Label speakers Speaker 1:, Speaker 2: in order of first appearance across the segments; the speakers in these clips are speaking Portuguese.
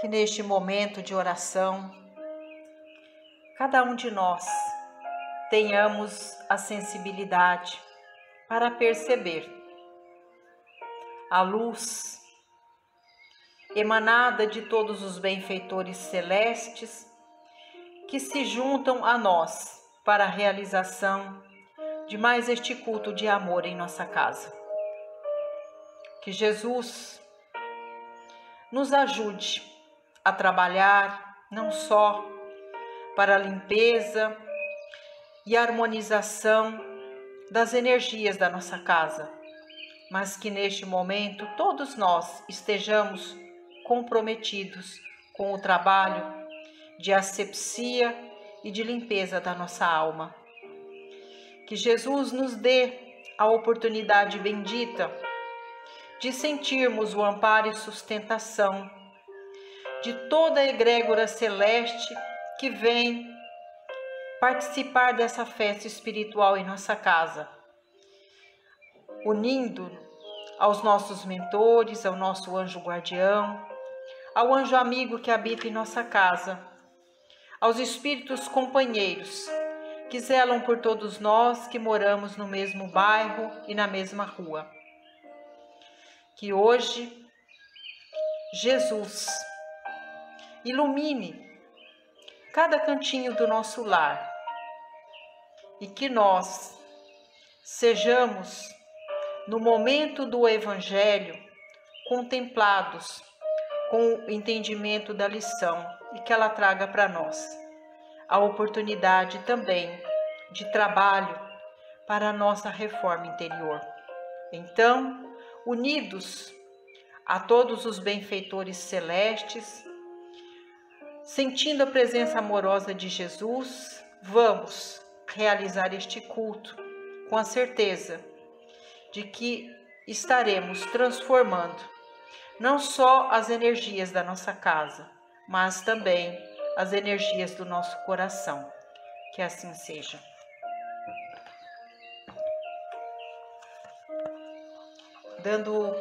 Speaker 1: que neste momento de oração, cada um de nós tenhamos a sensibilidade para perceber a luz emanada de todos os benfeitores celestes que se juntam a nós para a realização de mais este culto de amor em nossa casa. Que Jesus nos ajude a trabalhar não só para a limpeza e harmonização das energias da nossa casa, mas que neste momento todos nós estejamos comprometidos com o trabalho de asepsia e de limpeza da nossa alma. Que Jesus nos dê a oportunidade bendita de sentirmos o amparo e sustentação de toda a egrégora celeste que vem participar dessa festa espiritual em nossa casa, unindo aos nossos mentores, ao nosso anjo guardião, ao anjo amigo que habita em nossa casa, aos espíritos companheiros que zelam por todos nós que moramos no mesmo bairro e na mesma rua. Que hoje Jesus ilumine cada cantinho do nosso lar e que nós sejamos, no momento do Evangelho, contemplados com o entendimento da lição e que ela traga para nós a oportunidade também de trabalho para a nossa reforma interior. Então, unidos a todos os benfeitores celestes, sentindo a presença amorosa de Jesus, vamos realizar este culto com a certeza de que estaremos transformando não só as energias da nossa casa, mas também as energias do nosso coração. Que assim seja. Dando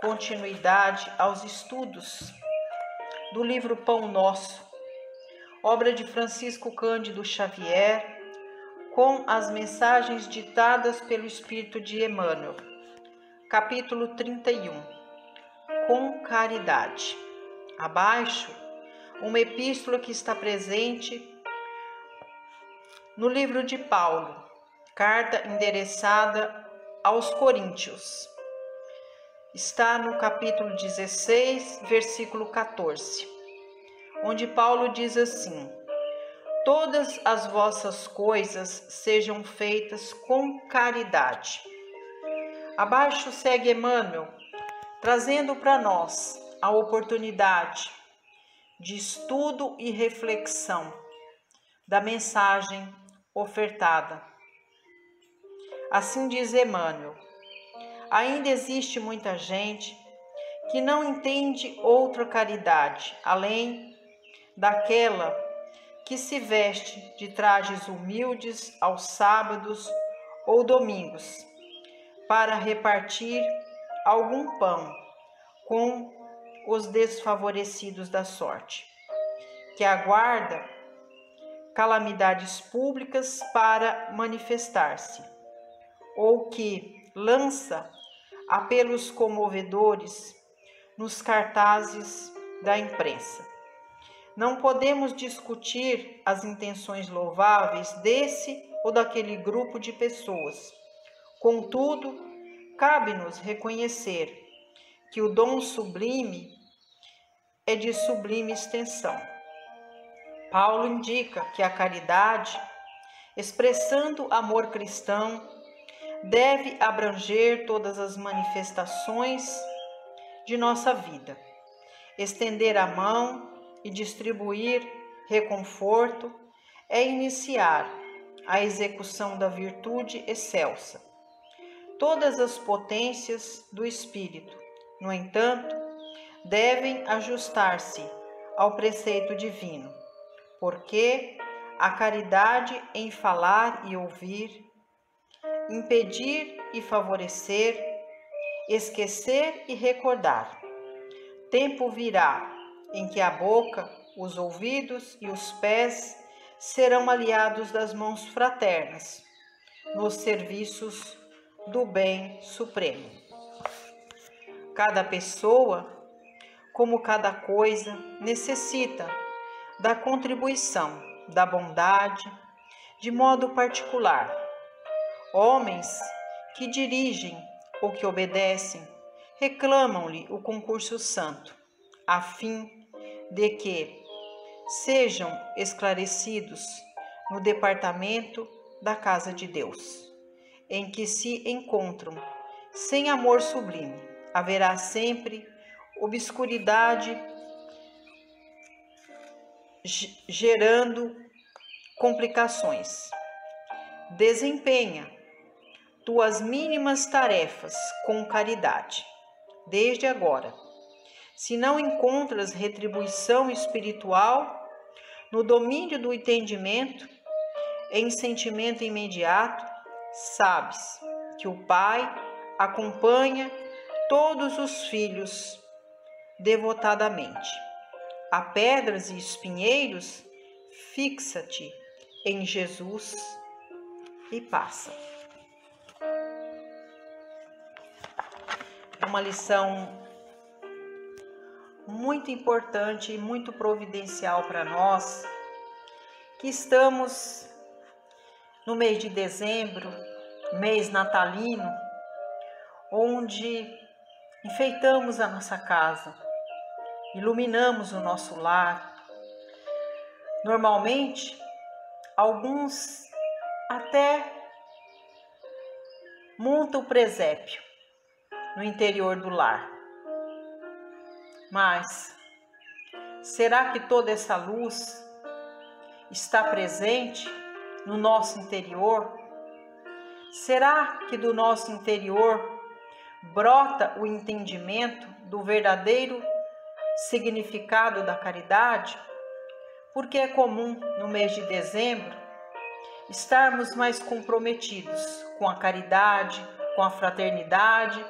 Speaker 1: continuidade aos estudos do livro Pão Nosso, obra de Francisco Cândido Xavier, com as mensagens ditadas pelo Espírito de Emmanuel, capítulo 31 com caridade. Abaixo, uma epístola que está presente no livro de Paulo, carta endereçada aos Coríntios. Está no capítulo 16, versículo 14, onde Paulo diz assim: Todas as vossas coisas sejam feitas com caridade. Abaixo segue Emmanuel trazendo para nós a oportunidade de estudo e reflexão da mensagem ofertada. Assim diz Emmanuel: ainda existe muita gente que não entende outra caridade além daquela que se veste de trajes humildes aos sábados ou domingos para repartir algum pão com os desfavorecidos da sorte, que aguarda calamidades públicas para manifestar-se, ou que lança apelos comovedores nos cartazes da imprensa. Não podemos discutir as intenções louváveis desse ou daquele grupo de pessoas. Contudo, cabe-nos reconhecer que o dom sublime é de sublime extensão. Paulo indica que a caridade, expressando amor cristão, deve abranger todas as manifestações de nossa vida, estender a mão e distribuir reconforto é iniciar a execução da virtude excelsa todas as potências do espírito. No entanto, devem ajustar-se ao preceito divino, porque a caridade em falar e ouvir, impedir e favorecer, esquecer e recordar. Tempo virá em que a boca, os ouvidos e os pés serão aliados das mãos fraternas nos serviços do bem supremo. Cada pessoa, como cada coisa, necessita da contribuição da bondade de modo particular. Homens que dirigem ou que obedecem reclamam-lhe o concurso santo, a fim de que sejam esclarecidos no departamento da casa de Deus, em que se encontram sem amor sublime. Haverá sempre obscuridade gerando complicações. Desempenha tuas mínimas tarefas com caridade, desde agora. Se não encontras retribuição espiritual no domínio do entendimento, em sentimento imediato, sabes que o Pai acompanha todos os filhos devotadamente. A pedras e espinheiros, fixa-te em Jesus e passa. Uma lição muito importante e muito providencial para nós que estamos no mês de dezembro, mês natalino, onde enfeitamos a nossa casa, iluminamos o nosso lar. Normalmente, alguns até montam o presépio no interior do lar. Mas será que toda essa luz está presente no nosso interior? Será que do nosso interior brota o entendimento do verdadeiro significado da caridade? Porque é comum no mês de dezembro estarmos mais comprometidos com a caridade, com a fraternidade,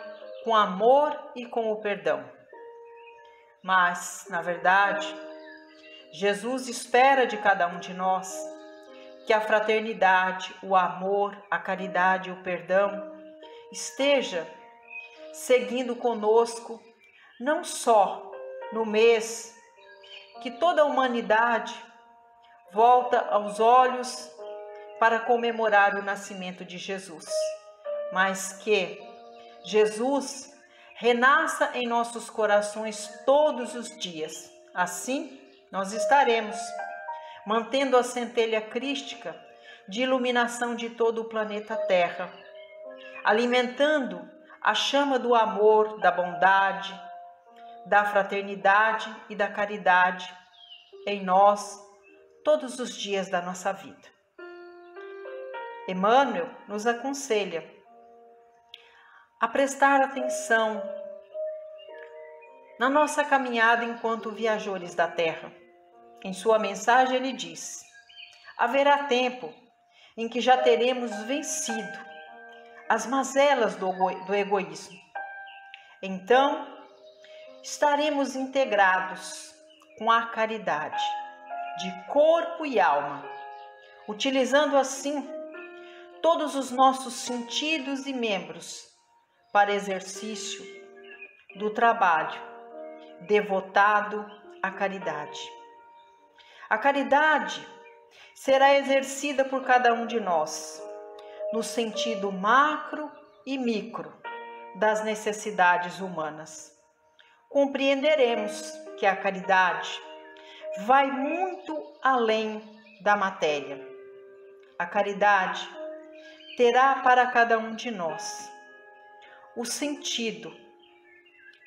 Speaker 1: com amor e com o perdão. Mas, na verdade, Jesus espera de cada um de nós que a fraternidade, o amor, a caridade e o perdão esteja seguindo conosco, não só no mês que toda a humanidade volta aos olhos para comemorar o nascimento de Jesus, mas que Jesus renasça em nossos corações todos os dias. Assim, nós estaremos mantendo a centelha crística de iluminação de todo o planeta Terra, alimentando a chama do amor, da bondade, da fraternidade e da caridade em nós todos os dias da nossa vida. Emmanuel nos aconselha a prestar atenção na nossa caminhada enquanto viajores da Terra em sua mensagem, ele diz: haverá tempo em que já teremos vencido as mazelas do, do egoísmo. Então, estaremos integrados com a caridade, de corpo e alma, utilizando assim todos os nossos sentidos e membros para exercício do trabalho devotado à caridade. A caridade será exercida por cada um de nós, no sentido macro e micro das necessidades humanas. Compreenderemos que a caridade vai muito além da matéria. A caridade terá para cada um de nós o sentido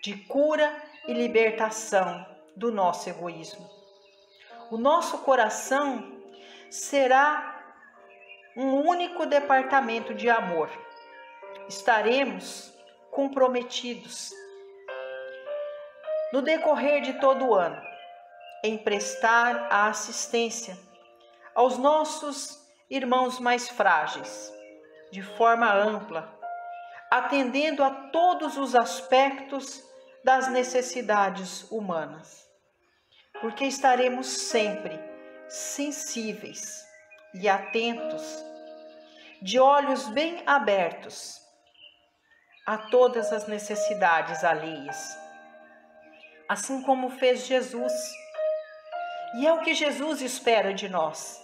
Speaker 1: de cura e libertação do nosso egoísmo o nosso coração será um único departamento de amor. Estaremos comprometidos no decorrer de todo o ano em prestar a assistência aos nossos irmãos mais frágeis, de forma ampla, atendendo a todos os aspectos das necessidades humanas porque estaremos sempre sensíveis e atentos, de olhos bem abertos a todas as necessidades alheias, assim como fez Jesus. E é o que Jesus espera de nós,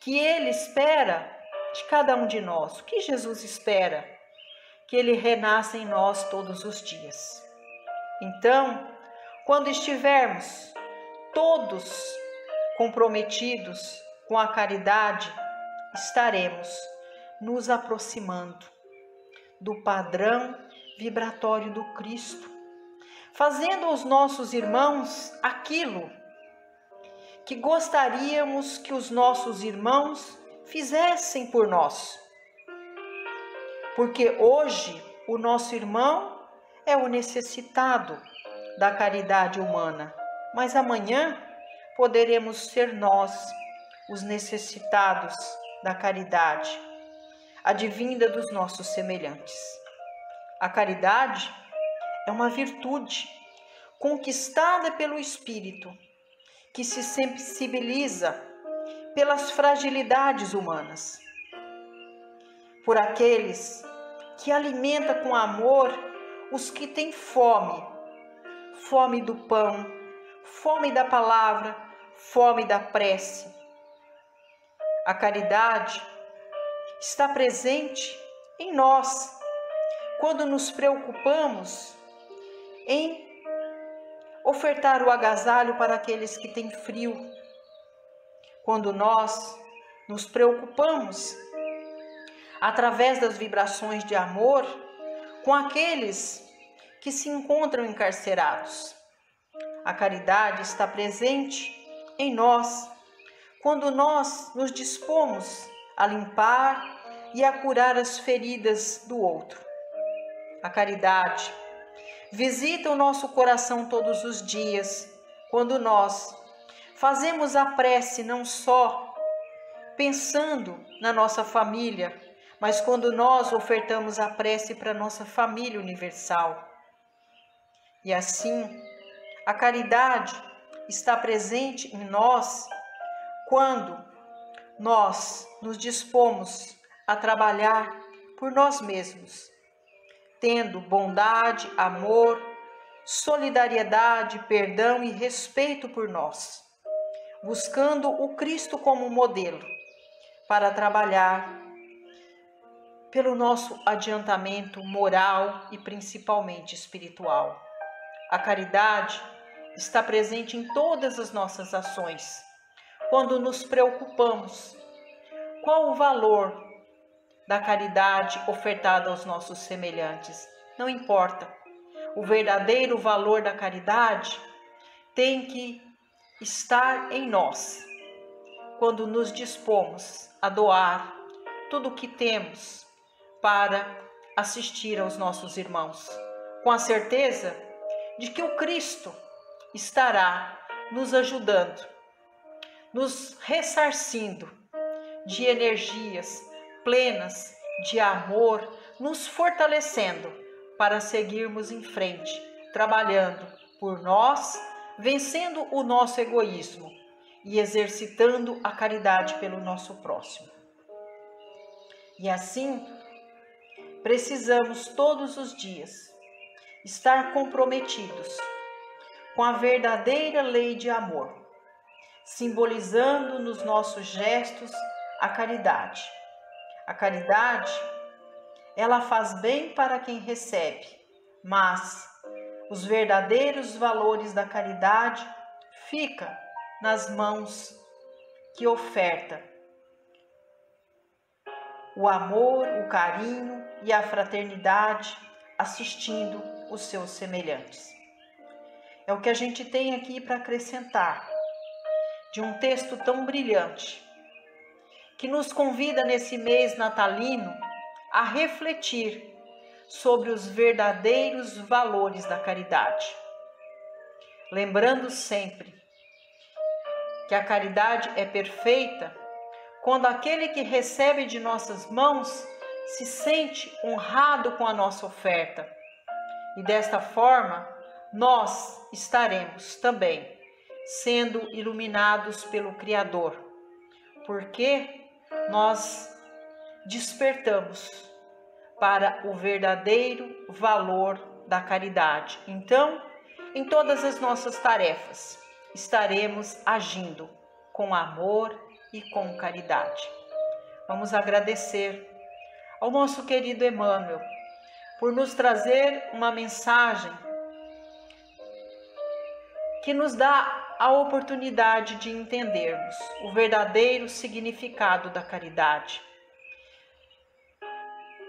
Speaker 1: que Ele espera de cada um de nós. O que Jesus espera? Que Ele renasça em nós todos os dias. Então, quando estivermos todos comprometidos com a caridade, estaremos nos aproximando do padrão vibratório do Cristo, fazendo aos nossos irmãos aquilo que gostaríamos que os nossos irmãos fizessem por nós. Porque hoje o nosso irmão é o necessitado da caridade humana, mas amanhã poderemos ser nós os necessitados da caridade, advinda dos nossos semelhantes. A caridade é uma virtude conquistada pelo Espírito que se sensibiliza pelas fragilidades humanas, por aqueles que alimenta com amor os que têm fome, fome do pão, fome da palavra, fome da prece. A caridade está presente em nós quando nos preocupamos em ofertar o agasalho para aqueles que têm frio quando nós nos preocupamos através das vibrações de amor com aqueles que se encontram encarcerados. A caridade está presente em nós quando nós nos dispomos a limpar e a curar as feridas do outro. A caridade visita o nosso coração todos os dias quando nós Fazemos a prece não só pensando na nossa família, mas quando nós ofertamos a prece para nossa família universal. E assim, a caridade está presente em nós quando nós nos dispomos a trabalhar por nós mesmos, tendo bondade, amor, solidariedade, perdão e respeito por nós buscando o Cristo como modelo para trabalhar pelo nosso adiantamento moral e principalmente espiritual. A caridade está presente em todas as nossas ações. Quando nos preocupamos, qual o valor da caridade ofertada aos nossos semelhantes? Não importa. O verdadeiro valor da caridade tem que estar em nós quando nos dispomos a doar tudo o que temos para assistir aos nossos irmãos, com a certeza de que o Cristo estará nos ajudando, nos ressarcindo de energias plenas de amor, nos fortalecendo para seguirmos em frente, trabalhando por nós vencendo o nosso egoísmo e exercitando a caridade pelo nosso próximo. E assim, precisamos todos os dias estar comprometidos com a verdadeira lei de amor, simbolizando nos nossos gestos a caridade. A caridade, ela faz bem para quem recebe, mas os verdadeiros valores da caridade fica nas mãos que oferta o amor, o carinho e a fraternidade assistindo os seus semelhantes. É o que a gente tem aqui para acrescentar de um texto tão brilhante que nos convida nesse mês natalino a refletir sobre os verdadeiros valores da caridade. Lembrando sempre que a caridade é perfeita quando aquele que recebe de nossas mãos se sente honrado com a nossa oferta. E desta forma, nós estaremos também sendo iluminados pelo Criador, porque nós despertamos para o verdadeiro valor da caridade. Então, em todas as nossas tarefas, estaremos agindo com amor e com caridade. Vamos agradecer ao nosso querido Emmanuel por nos trazer uma mensagem que nos dá a oportunidade de entendermos o verdadeiro significado da caridade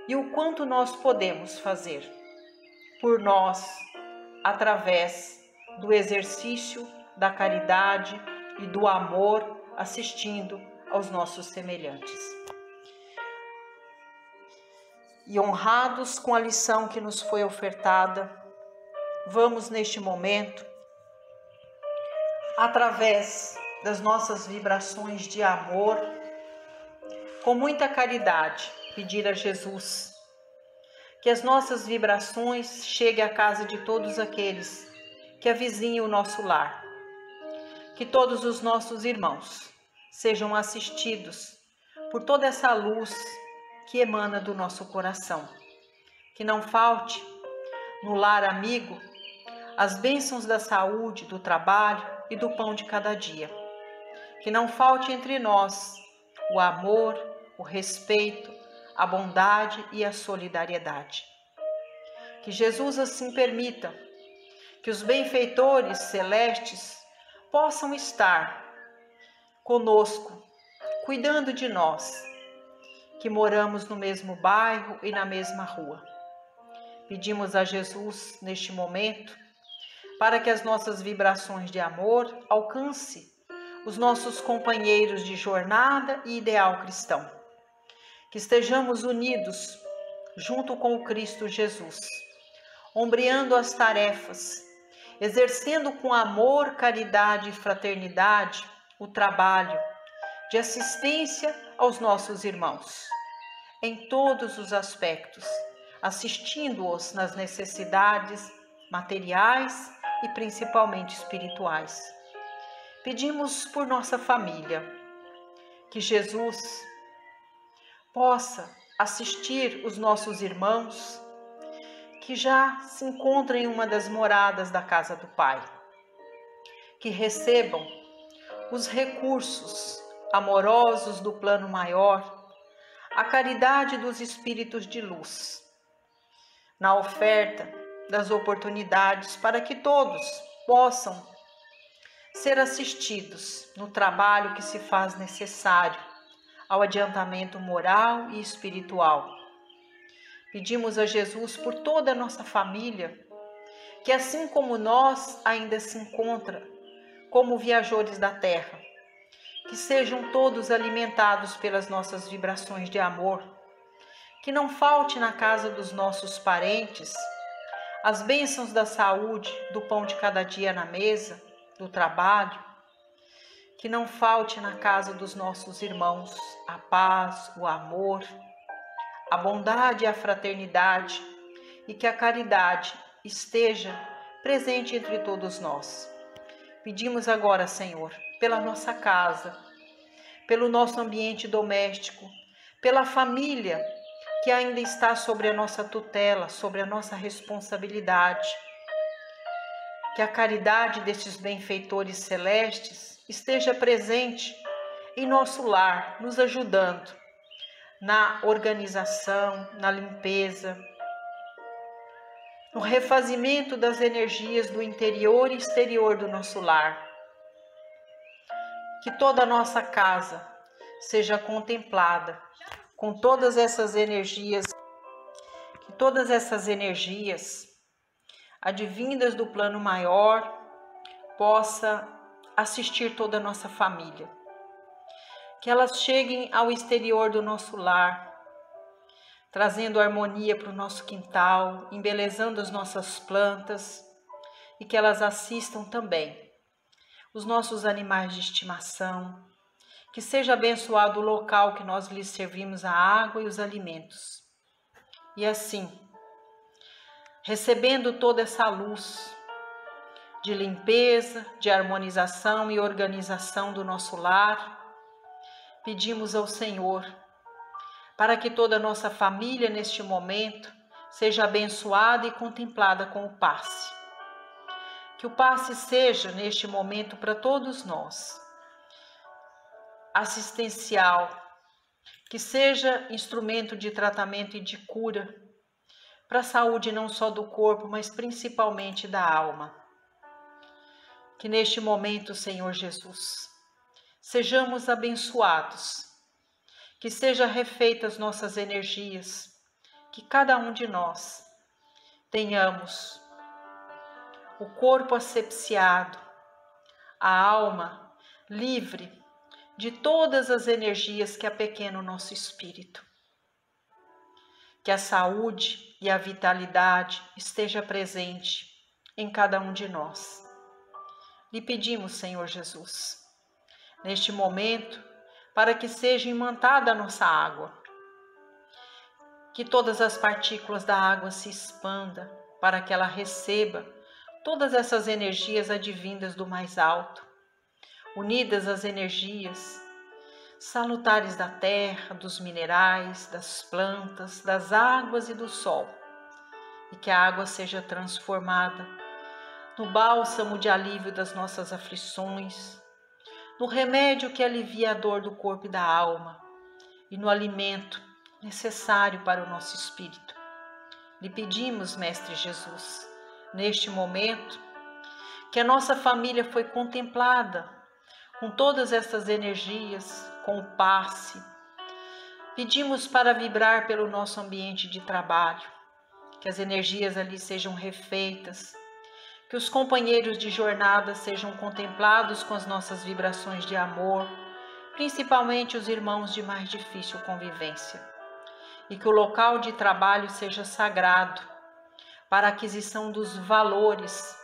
Speaker 1: e o quanto nós podemos fazer por nós através do exercício da caridade e do amor assistindo aos nossos semelhantes. E honrados com a lição que nos foi ofertada, vamos neste momento, através das nossas vibrações de amor, com muita caridade, pedir a Jesus que as nossas vibrações cheguem à casa de todos aqueles que avizinham o nosso lar, que todos os nossos irmãos sejam assistidos por toda essa luz que emana do nosso coração, que não falte no lar amigo as bênçãos da saúde, do trabalho e do pão de cada dia. Que não falte entre nós o amor, o respeito, a bondade e a solidariedade. Que Jesus assim permita que os benfeitores celestes possam estar conosco, cuidando de nós, que moramos no mesmo bairro e na mesma rua. Pedimos a Jesus neste momento para que as nossas vibrações de amor alcance os nossos companheiros de jornada e ideal cristão que estejamos unidos junto com o Cristo Jesus, ombreando as tarefas, exercendo com amor, caridade e fraternidade o trabalho de assistência aos nossos irmãos, em todos os aspectos, assistindo-os nas necessidades materiais e principalmente espirituais. Pedimos por nossa família, que Jesus possa assistir os nossos irmãos que já se encontram em uma das moradas da casa do Pai, que recebam os recursos amorosos do plano maior, a caridade dos espíritos de luz, na oferta das oportunidades para que todos possam ser assistidos no trabalho que se faz necessário ao adiantamento moral e espiritual. Pedimos a Jesus por toda a nossa família, que assim como nós ainda se encontra como viajores da terra, que sejam todos alimentados pelas nossas vibrações de amor, que não falte na casa dos nossos parentes as bênçãos da saúde, do pão de cada dia na mesa, do trabalho, que não falte na casa dos nossos irmãos a paz, o amor, a bondade e a fraternidade, e que a caridade esteja presente entre todos nós. Pedimos agora, Senhor, pela nossa casa, pelo nosso ambiente doméstico, pela família que ainda está sobre a nossa tutela, sobre a nossa responsabilidade. Que a caridade destes benfeitores celestes esteja presente em nosso lar, nos ajudando na organização, na limpeza, no refazimento das energias do interior e exterior do nosso lar. Que toda a nossa casa seja contemplada com todas essas energias, que todas essas energias advindas do plano maior possa assistir toda a nossa família. Que elas cheguem ao exterior do nosso lar, trazendo harmonia para o nosso quintal, embelezando as nossas plantas e que elas assistam também os nossos animais de estimação. Que seja abençoado o local que nós lhes servimos a água e os alimentos. E assim, recebendo toda essa luz, de limpeza, de harmonização e organização do nosso lar. Pedimos ao Senhor para que toda a nossa família neste momento seja abençoada e contemplada com o passe. Que o passe seja neste momento para todos nós assistencial, que seja instrumento de tratamento e de cura para a saúde não só do corpo, mas principalmente da alma. Que neste momento, Senhor Jesus, sejamos abençoados, que seja refeitas nossas energias, que cada um de nós tenhamos o corpo asepsiado, a alma livre de todas as energias que apequenam o nosso espírito. Que a saúde e a vitalidade esteja presente em cada um de nós. Lhe pedimos, Senhor Jesus, neste momento, para que seja imantada a nossa água, que todas as partículas da água se expanda para que ela receba todas essas energias advindas do mais alto unidas às energias salutares da terra, dos minerais, das plantas, das águas e do sol, e que a água seja transformada no bálsamo de alívio das nossas aflições, no remédio que alivia a dor do corpo e da alma, e no alimento necessário para o nosso espírito. Lhe pedimos, Mestre Jesus, neste momento, que a nossa família foi contemplada com todas essas energias, com o passe. Pedimos para vibrar pelo nosso ambiente de trabalho, que as energias ali sejam refeitas, que os companheiros de jornada sejam contemplados com as nossas vibrações de amor, principalmente os irmãos de mais difícil convivência, e que o local de trabalho seja sagrado para a aquisição dos valores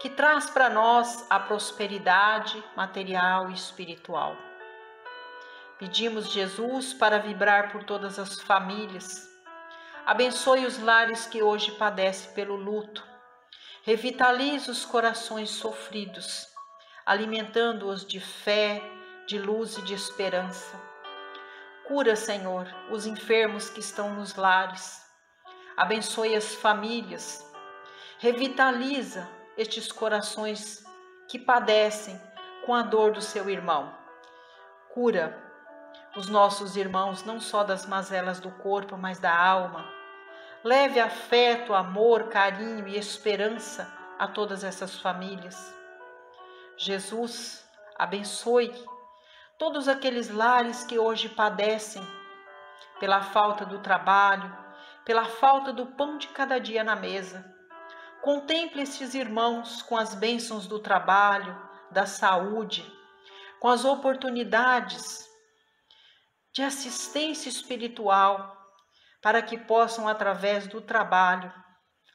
Speaker 1: que traz para nós a prosperidade material e espiritual. Pedimos Jesus para vibrar por todas as famílias. Abençoe os lares que hoje padecem pelo luto. Revitalize os corações sofridos, alimentando-os de fé, de luz e de esperança. Cura, Senhor, os enfermos que estão nos lares. Abençoe as famílias. Revitaliza estes corações que padecem com a dor do seu irmão. Cura os nossos irmãos não só das mazelas do corpo, mas da alma. Leve afeto, amor, carinho e esperança a todas essas famílias. Jesus, abençoe todos aqueles lares que hoje padecem pela falta do trabalho, pela falta do pão de cada dia na mesa. Contemple estes irmãos com as bênçãos do trabalho, da saúde, com as oportunidades de assistência espiritual, para que possam, através do trabalho,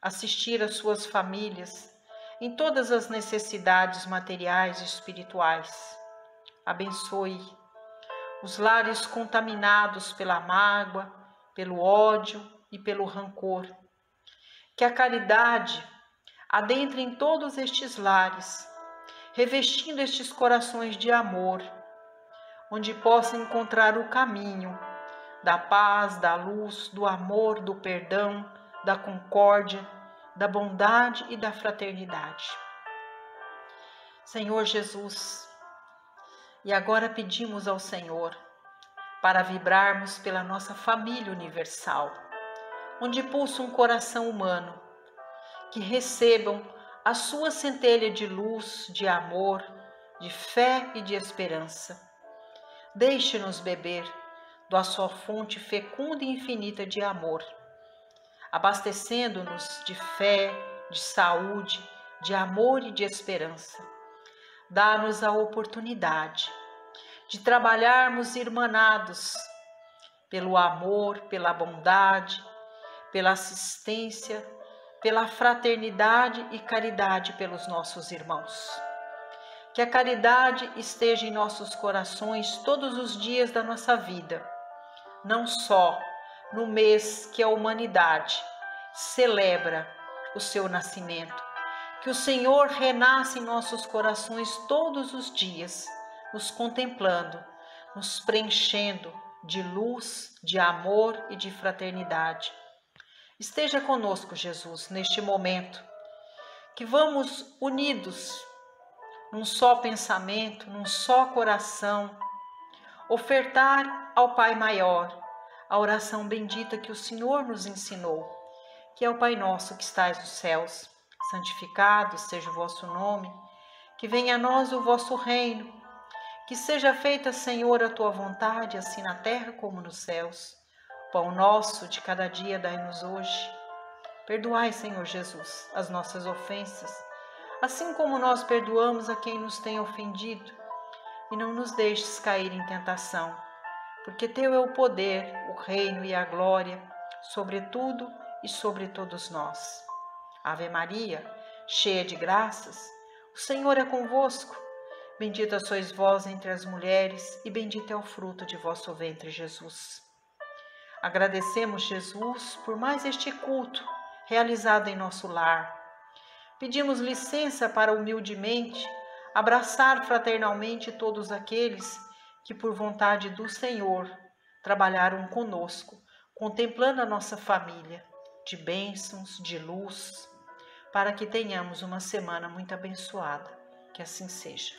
Speaker 1: assistir as suas famílias em todas as necessidades materiais e espirituais. Abençoe os lares contaminados pela mágoa, pelo ódio e pelo rancor. Que a caridade adentre em todos estes lares, revestindo estes corações de amor, onde possa encontrar o caminho da paz, da luz, do amor, do perdão, da concórdia, da bondade e da fraternidade. Senhor Jesus, e agora pedimos ao Senhor para vibrarmos pela nossa família universal, onde pulsa um coração humano que recebam a sua centelha de luz, de amor, de fé e de esperança. Deixe-nos beber da sua fonte fecunda e infinita de amor, abastecendo-nos de fé, de saúde, de amor e de esperança. Dá-nos a oportunidade de trabalharmos irmanados pelo amor, pela bondade, pela assistência, pela fraternidade e caridade pelos nossos irmãos. Que a caridade esteja em nossos corações todos os dias da nossa vida, não só no mês que a humanidade celebra o seu nascimento. Que o Senhor renasça em nossos corações todos os dias, nos contemplando, nos preenchendo de luz, de amor e de fraternidade. Esteja conosco, Jesus, neste momento. Que vamos unidos num só pensamento, num só coração, ofertar ao Pai maior a oração bendita que o Senhor nos ensinou, que é o Pai nosso que estais nos céus santificado seja o vosso nome, que venha a nós o vosso reino, que seja feita, Senhor, a tua vontade, assim na terra como nos céus. Pão nosso de cada dia dai-nos hoje. Perdoai, Senhor Jesus, as nossas ofensas, assim como nós perdoamos a quem nos tem ofendido, e não nos deixes cair em tentação, porque teu é o poder, o reino e a glória, sobre tudo e sobre todos nós. Ave Maria, cheia de graças, o Senhor é convosco. Bendita sois vós entre as mulheres, e bendito é o fruto de vosso ventre, Jesus. Agradecemos, Jesus, por mais este culto realizado em nosso lar. Pedimos licença para humildemente abraçar fraternalmente todos aqueles que, por vontade do Senhor, trabalharam conosco, contemplando a nossa família de bênçãos, de luz para que tenhamos uma semana muito abençoada. Que assim seja.